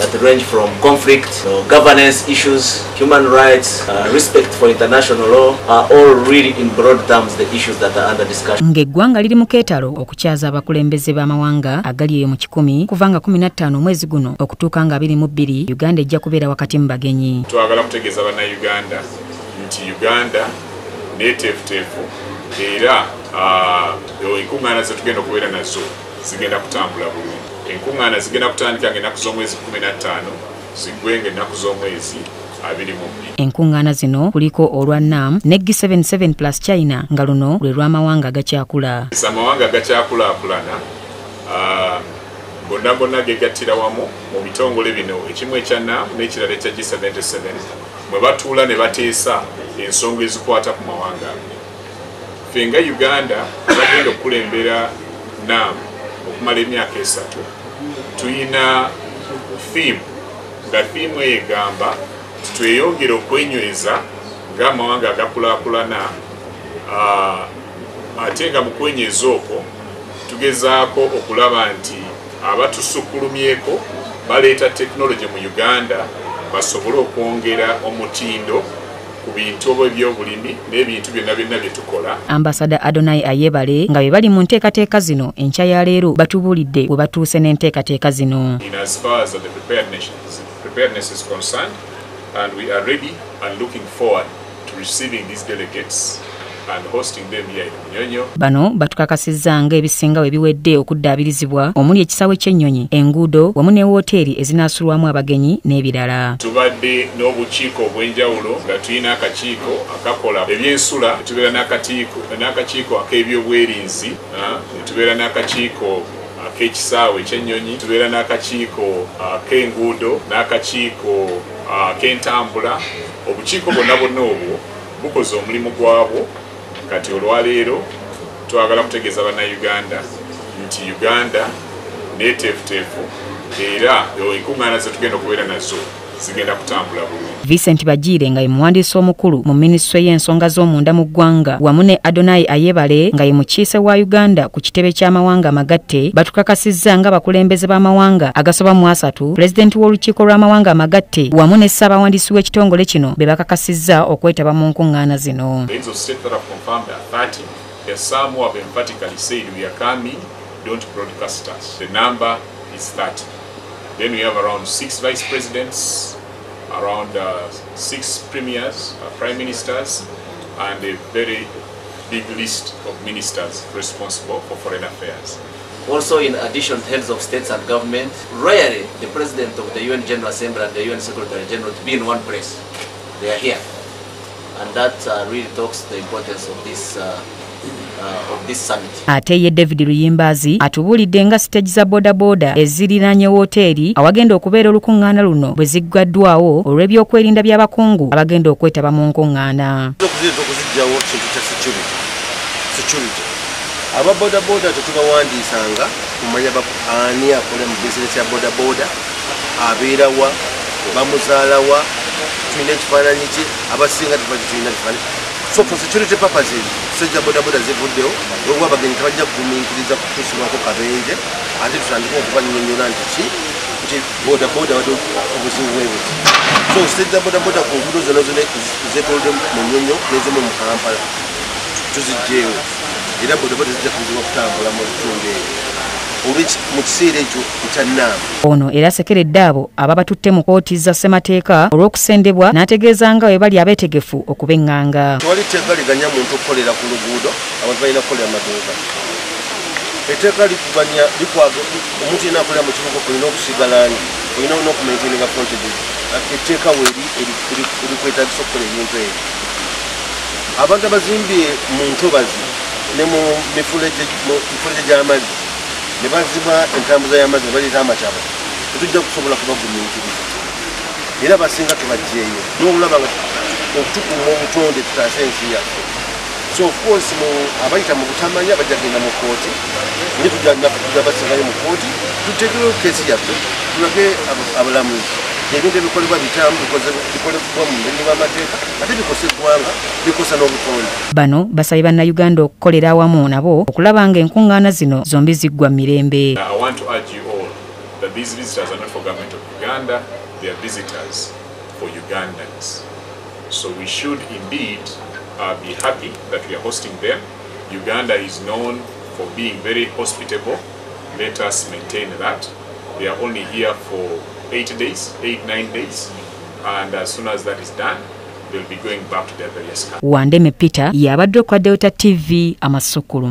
that range from conflict, you know, governance issues, human rights, uh, respect for international law are all really in broad terms the issues that are under discussion. ng'eggwanga liri mu keetalo okukyaza abakulembeze b'amawanga agali eyo mu kikumi kuva nga 15 omwezi guno okutuuka nga 22 uganda ejja kubeera wakati mu bagenyi twagala kutegeeza bannayuganda nti uganda neeteefuteefu era ah, enkuŋŋaana ze tugenda okubeera nazo zigenda kutambula bulungi enkuŋŋaana zigenda kutandika nga ennaku z'omwezi 15 ziggwe nga ennaku z'omwezi 22 enkuŋŋaana zino kuliko olwa nam ne g77 plus china nga luno lwe lw'amawanga agakyakula. Amawanga agakyakulaakulana gonna gonna gegattira wamu mu bitongole bino. Ekimu ekya nam n'ekirala ekya g77 mwe batuula ne bateesa ensonga ezikwata ku mawanga. Ago ffe nga uganda abagenda okukulembera nam okumala emyaka esatu. Tuyina thiimu nga thiimu eyo egamba titweyongere okwenyweza ng'amawanga agakulaakulana ah, ate nga mu kwenyeza okwo tugezaako okulaba nti abatusukkulumyeko baleeta tekinologi mu uganda basobole okwongera omutindo ku bintu oba ebyobulimi n'ebintu byonna byonna bye tukola. Ambasada adonai ayebale nga be bali mu nteekateeka zino enkya ya leero batubuulidde bwe batuuse n'enteekateeka zino. And we are ready and looking forward to receiving these delegates bano batukakasizza ng'ebisinga we biwedde okuddaabirizibwa omuli ekisaawe ky'ennyonyi enguudo wamu ne wooteeri ezinaasulwamu abagenyi n'ebirala. Tubadde n'obukiiko obw'enjawulo nga tulina akakiiko akakola ebyensula ne tubeera n'akatiiko- n'akakiiko ak'ebyobwerinzi ah, ne tubeera n'akakiiko ak'ekisaawe ekyennyonyi tubeera n'akakiiko ak'enguudo n'akakiiko ak'entambula. Obukiiko bwonna bwonna obwo bukoze omulimu gwabwo kati olwaleero twagala kutegeeza bannayuganda nti uganda neeteefuteefu era enkuŋŋaana ze tugenda okubeera nazo zigenda kutambula bulungi vincent bagiire nga ye muwandiisi omukulu mu minisitule y'ensonga z'omunda mu ggwanga wamu ne adonai ayebale nga ye mukiise wa uganda ku kitebe ky'amawanga amagatte batukakasizza ng'abakulembeze b'amawanga agasoba mu asatu pulezidenti w'olukiiko lw'amawanga amagatte wamu ne ssaabawandiisi w'ekitongole kino be bakakasizza okwetaba mu nkuŋŋaana zino There is a state that have confirmed are 30. There's some who have emphatically said we are coming, don't broadcast us. The number is 30. Then we have around six vice presidents, around uh, six premiers, uh, prime ministers, and a very big list of ministers responsible for foreign affairs. Also, in addition, heads of states and government, rarely the president of the UN General Assembly and the UN Secretary General to be in one place. They are here. And that uh, really talks the importance of this, ate ye david luyimbaazi atubuulidde nga siteegi za boodabooda eziriraanye wooteeri awagenda okubeera olukuŋŋaana luno bwe ziggwaddwawo olw'ebyokwerinda by'abakungu abagenda okwetaba mu nkuŋŋaana okuzijjawo kintu kya security. Aba bodaboda tetubawandiisanga kumanya ani akola mu bizinesi ya bodaboda abeerawa bamuzaalawa tulina ekifaananyi kye abasinga tulina kifaananyi so for security purposes sejja bodaboda zivuddewo olwokuba abagenyi tebajja kugumiikiriza kutusibwako kabenje ate tutandika okubanyonyola nti ki nti bodaboda wadde obuzibu bwe buti so sejja bodaboda ku ngudo zonna zonna zetolode mu nyonyo nezimu mu kampala tuzijjeewo era bodaboda zijja kuzibwa kutambula mu bitundu ebyo mu kiseera ekyo ekyannaama ono era asekeredde abo aba batutte mu kooti za ssemateeka olw'okusendebwa n'ategeeza nga bwe bali abeetegefu okuba eŋŋanga. Tewali tteeka liganya muntu okukolera ku luguudo abantu balina kukolera maduuka etteeka likuganya likwaga omuntu yena akolera mu kibuga olina okusiga langi olina n'okumaintaininga frontage etteeka weeri erikwetagisa okukola ebintu ebyo. Abantu abazimbye mu ntobazi ne mu mifulejje gy'amazzi ne baziba entambuza y'amazzi ne baleeta amataba tetujja kusobola kubagumiikiriza era basinga tubajjeeyo n'olulaba nga okutukuuma obutonde tutaase ensi yaffe. So of course abayita mu butamanya bajja genda mu kooti naye tujja basingayo mu kooti tuteekeyo keesi yaffe tulage aba- abalamuzi ebintu ebikolebwa bitamu bikolebwa mu mulimu gw'amateeka ate bikosa eggwanga bikosa n'obutonde bano basabye bannayuganda okukolera awamu nabo okulaba nga enkuŋŋaana zino zombi ziggwa mu mirembe I want to urge you all that that these visitors are not for government of Uganda, they are visitors for Ugandans. So we should indeed uh, be happy that we are hosting them. Uganda is known for being very hospitable. Let us maintain that. They are only here for eight days, eight, nine days. And as soon as that is done, they'll be going back to their various countries. wandeme peter y'abadde kwa delta tv amasukulumu